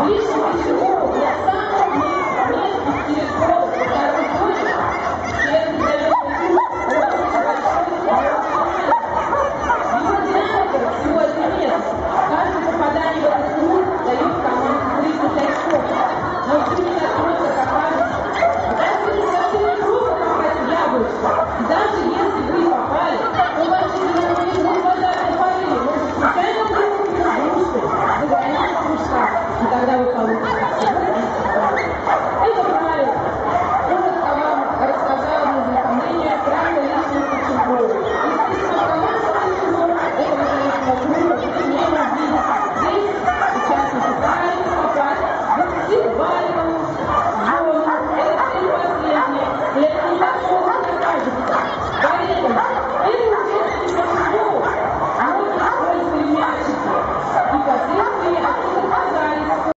Are you so cool? tratar de buscar